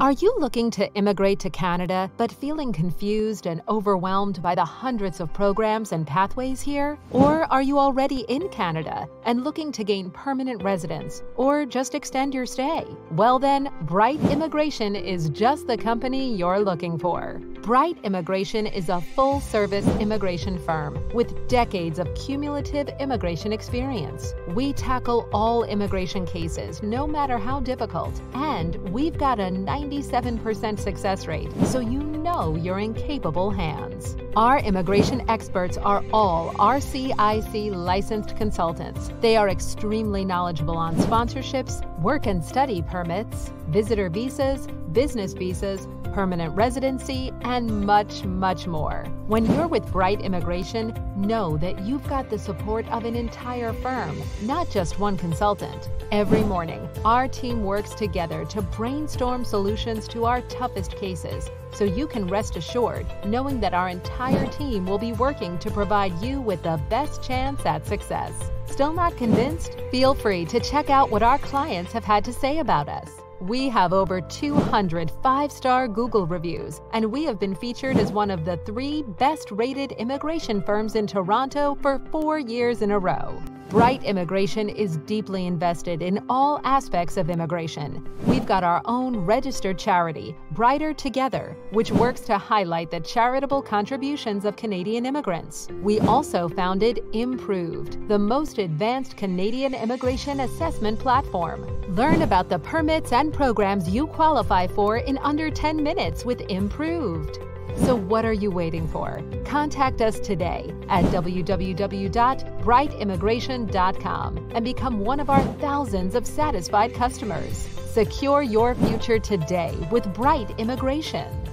Are you looking to immigrate to Canada but feeling confused and overwhelmed by the hundreds of programs and pathways here? Or are you already in Canada and looking to gain permanent residence or just extend your stay? Well, then, Bright Immigration is just the company you're looking for. Bright Immigration is a full service immigration firm with decades of cumulative immigration experience. We tackle all immigration cases, no matter how difficult, and we've got a 97% success rate, so you know you're in capable hands. Our immigration experts are all RCIC licensed consultants. They are extremely knowledgeable on sponsorships, work and study permits, visitor visas, business visas, permanent residency, and much, much more. When you're with Bright Immigration, know that you've got the support of an entire firm, not just one consultant. Every morning, our team works together to brainstorm solutions to our toughest cases so you can rest assured knowing that our entire team will be working to provide you with the best chance at success. Still not convinced? Feel free to check out what our clients have had to say about us. We have over 200 five star Google reviews, and we have been featured as one of the three best rated immigration firms in Toronto for four years in a row. Bright Immigration is deeply invested in all aspects of immigration. We've got our own registered charity, Brighter Together, which works to highlight the charitable contributions of Canadian immigrants. We also founded Improved, the most advanced Canadian immigration assessment platform. Learn about the permits and programs you qualify for in under 10 minutes with Improved. So, what are you waiting for? Contact us today at www.brightimmigration.com and become one of our thousands of satisfied customers. Secure your future today with Bright Immigration.